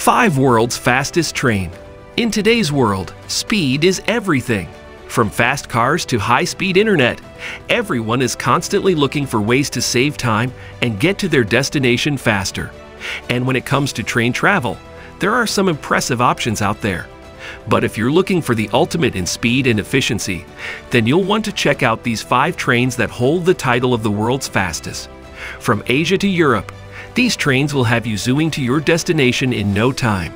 5 World's Fastest Train. In today's world, speed is everything. From fast cars to high speed internet, everyone is constantly looking for ways to save time and get to their destination faster. And when it comes to train travel, there are some impressive options out there. But if you're looking for the ultimate in speed and efficiency, then you'll want to check out these five trains that hold the title of the world's fastest. From Asia to Europe, these trains will have you zooming to your destination in no time.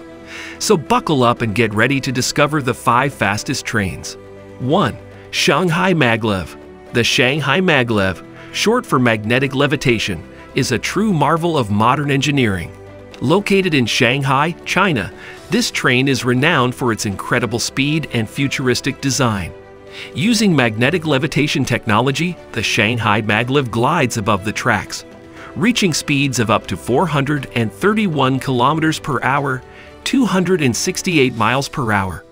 So buckle up and get ready to discover the five fastest trains. 1. Shanghai Maglev The Shanghai Maglev, short for magnetic levitation, is a true marvel of modern engineering. Located in Shanghai, China, this train is renowned for its incredible speed and futuristic design. Using magnetic levitation technology, the Shanghai Maglev glides above the tracks, reaching speeds of up to 431 kilometers per hour, 268 miles per hour.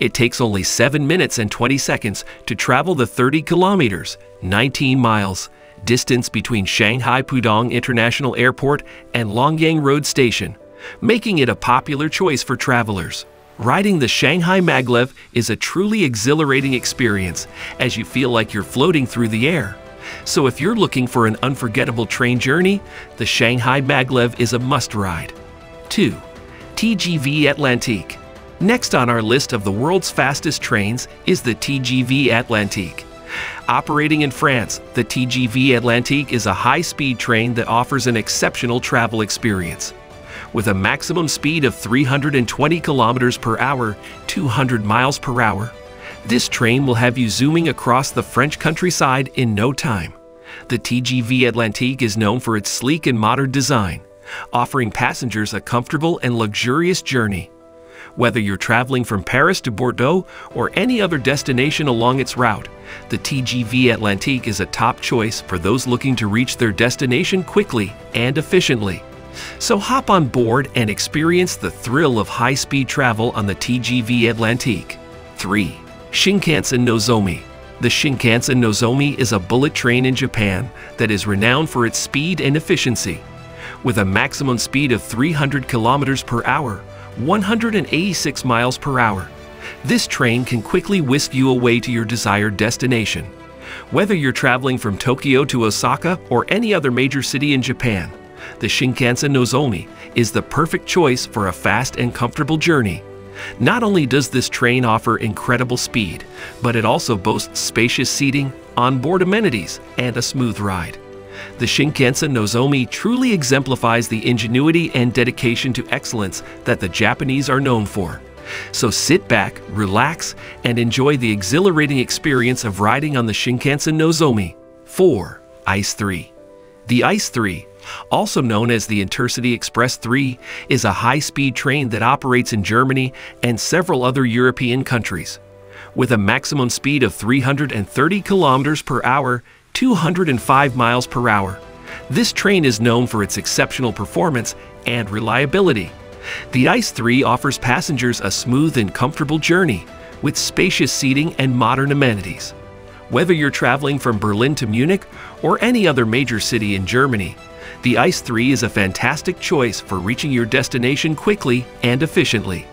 It takes only 7 minutes and 20 seconds to travel the 30 kilometers, 19 miles, distance between Shanghai Pudong International Airport and Longyang Road Station, making it a popular choice for travelers. Riding the Shanghai Maglev is a truly exhilarating experience as you feel like you're floating through the air. So if you're looking for an unforgettable train journey, the Shanghai Maglev is a must ride. 2. TGV Atlantique. Next on our list of the world's fastest trains is the TGV Atlantique. Operating in France, the TGV Atlantique is a high-speed train that offers an exceptional travel experience. With a maximum speed of 320 kilometers per hour, 200 miles per hour, this train will have you zooming across the French countryside in no time. The TGV Atlantique is known for its sleek and modern design, offering passengers a comfortable and luxurious journey. Whether you're traveling from Paris to Bordeaux or any other destination along its route, the TGV Atlantique is a top choice for those looking to reach their destination quickly and efficiently. So hop on board and experience the thrill of high-speed travel on the TGV Atlantique. 3. Shinkansen Nozomi The Shinkansen Nozomi is a bullet train in Japan that is renowned for its speed and efficiency. With a maximum speed of 300 kilometers per hour, 186 miles per hour. This train can quickly whisk you away to your desired destination. Whether you're traveling from Tokyo to Osaka or any other major city in Japan, the Shinkansen Nozomi is the perfect choice for a fast and comfortable journey. Not only does this train offer incredible speed, but it also boasts spacious seating, onboard amenities, and a smooth ride. The Shinkansen Nozomi truly exemplifies the ingenuity and dedication to excellence that the Japanese are known for. So sit back, relax, and enjoy the exhilarating experience of riding on the Shinkansen Nozomi. 4. ICE 3 The ICE 3, also known as the Intercity Express 3, is a high-speed train that operates in Germany and several other European countries. With a maximum speed of 330 kilometers per hour, 205 miles per hour. This train is known for its exceptional performance and reliability. The ICE 3 offers passengers a smooth and comfortable journey with spacious seating and modern amenities. Whether you're traveling from Berlin to Munich or any other major city in Germany, the ICE 3 is a fantastic choice for reaching your destination quickly and efficiently.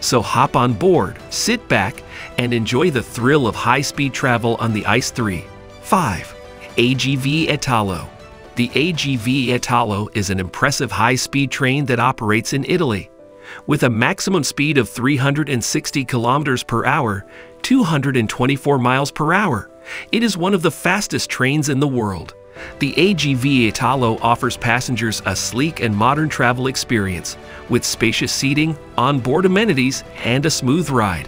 So hop on board, sit back, and enjoy the thrill of high-speed travel on the ICE 3. 5. AGV Italo. The AGV Italo is an impressive high-speed train that operates in Italy. With a maximum speed of 360 kilometers per hour, 224 miles per hour, it is one of the fastest trains in the world. The AGV Italo offers passengers a sleek and modern travel experience with spacious seating, onboard amenities, and a smooth ride.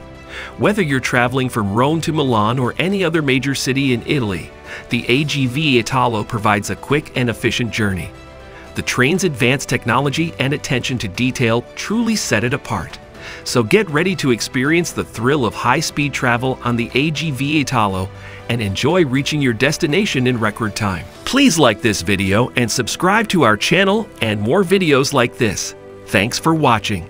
Whether you're traveling from Rome to Milan or any other major city in Italy, the AGV Italo provides a quick and efficient journey. The train's advanced technology and attention to detail truly set it apart. So get ready to experience the thrill of high-speed travel on the AGV Italo and enjoy reaching your destination in record time. Please like this video and subscribe to our channel and more videos like this. Thanks for watching.